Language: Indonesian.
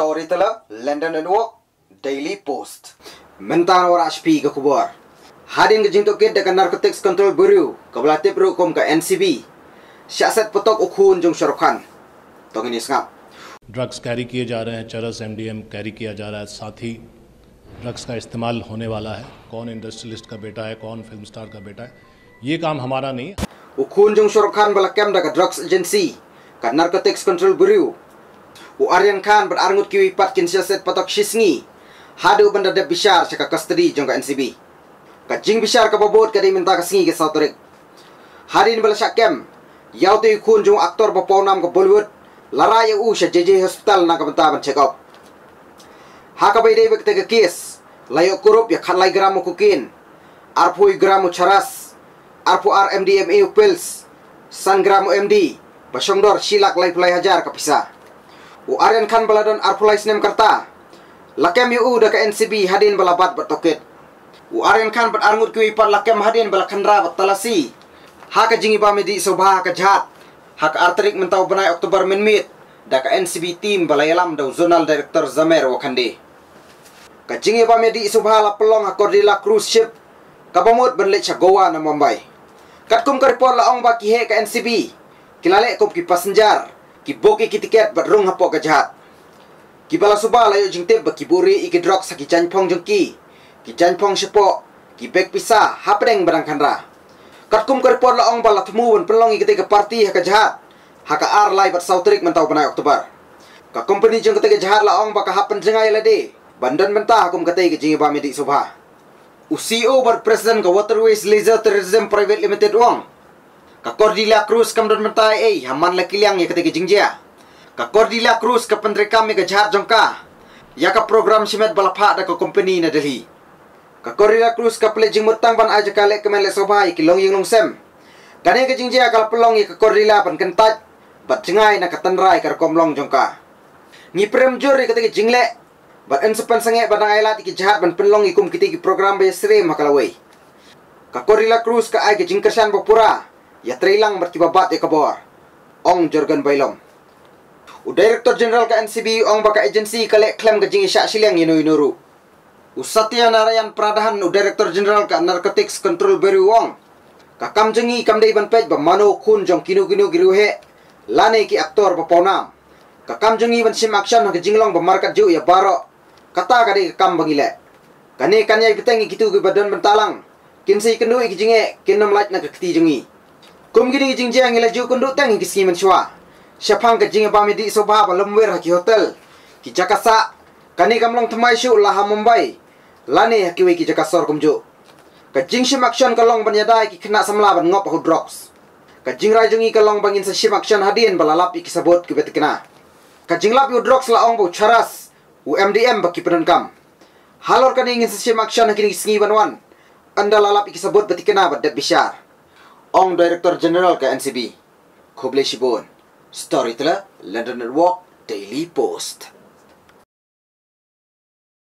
Storyteller, London Network, Daily Post. Mentan ora HP ke kubur. Hadin ke jingtok kit dekat Narcotics Control Bureau, ke belatip rukum ke NCB. Siasat potok ukhun jung Shahrukh Tong ini sengap. Drugs carry किए जा रहे हैं चरस MDM carry किया जा रहा है साथ ही ड्रग्स का इस्तेमाल होने वाला है कौन इंडस्ट्रियलिस्ट का बेटा है कौन फ़िल्म स्टार का बेटा है ये काम हमारा नहीं है balakem dekat Drugs Agency, ke Narcotics Control Bureau. U Aryan Khan berangut kiwi pat kin siasat potok shisngi. Hadu benda de bishar caka custody ke NCB. Ka jing bishar ka bobot ka minta ka singi ke Sauterik. Hadin bala syakem. Yau tu ukhun jung aktor bapau nam ke Bollywood. Lara ya u sya JJ Hospital na ka benta ban check up. Haka bai dei bekte ke kes. Layo kurup ya khanlai gramu kukin. Arpui gramu charas. Arpu RMDMA pills. San gramu MD. Basyongdor silak lai pulai hajar kapisa. U Aryan Khan baladon arpulai sinem karta. Lakem yu da ka NCB hadin balabat batoket. U Aryan Khan bat arngut kui pat lakem hadin balakandra bat talasi. Haka jingi ba medi sobha ka jahat. Haka arterik mentau benai Oktober minmit. Da ka NCB team balayalam da zonal director Zamer Wakande. Ka jingi ba medi sobha la pelong ha Cordilla cruise ship. Kabamut benlet sa Goa na Mumbai. Kat kum ka report la ong ba he ka NCB. Kilale kum ki passenger. Ki boki ki tiket bat rung hapo ka jahat. Ki bala suba layo jing tip ba ki buri iki drok sa ki janpong jong ki. Ki janpong sepo. Ki bek pisa hapdeng barang kanra. Kat kum ka report la ong ba la temu ban pelong iki ke parti ha ka jahat. Ha ka ar lai bat sautrik mentau banai Oktober. Ka company jong ketiga jahat la ong ba ka hapen jengai la de. Bandan mentah kum katai ke jingi ba medik subha. UCO bar president ka Waterways Leisure Tourism Private Limited wong. Ka Cordilla Cruise kam don mentai eh haman la kiliang ya ketika jingjia. Ka Cordilla Cruise ka pendrekam ya ka jahat jongka. Ya ka program simet balapha da ka company na Delhi. Ka Cordilla Cruise ka pledging mutang ban aja kale kemen le sobai ki long yung long sem. Kane ka jingjia kal pelong ya ka Cordilla pan kentat. Bat jengai na ka tanrai ka komlong jongka. Ngi prem juri ketika jingle Bat en sepan sange badang ailat iki jahat ban penlong ikum kiti ki program be sre makalawai. Ka Corilla Cruz ka ai ke jingkersan bopura. Ya trailang bertibabat ya kabor. Ong Jorgen Bailom. U Director General ka NCB ong baka agency kale klaim ka jingi syak siliang yinu inuru. U Satya Narayan Pradahan u Director General ka Narcotics Control Bureau wong. Ka kam jengi kam dei ban pej ba mano kun jong kinu kinu giruhe. Lane ki aktor ba paunam. Ka kam jengi ban sim action ka jinglong ba markat ju ya baro kata kadi kam bangile kani kanya bitengi kitu ke badan bentalang kinsi kendu iki jinge kinam lait na kati jingi kum gidi jing jang ila ju kundu tang iki skimen shwa syapang ke jinge bami di soba ba lemwer haki hotel ki jakasa kani kamlong thamai shu laha mumbai lani haki we ki jakasor kumju ka jing shim action kalong banyadai ki kena samla ban ngop hu drops ka jing rai jungi kalong bangin sa shim action hadien balalap iki sabot ki betkena ka jing lap yu drops la ong bu charas UMDM baki penenkam. Halor kan ingin sesim aksyon kini sengi banwan. Anda lalap ikisabot beti kena badat bishar. Ong Director General ke NCB. Kublai Shibun. Storyteller, London Network, Daily Post.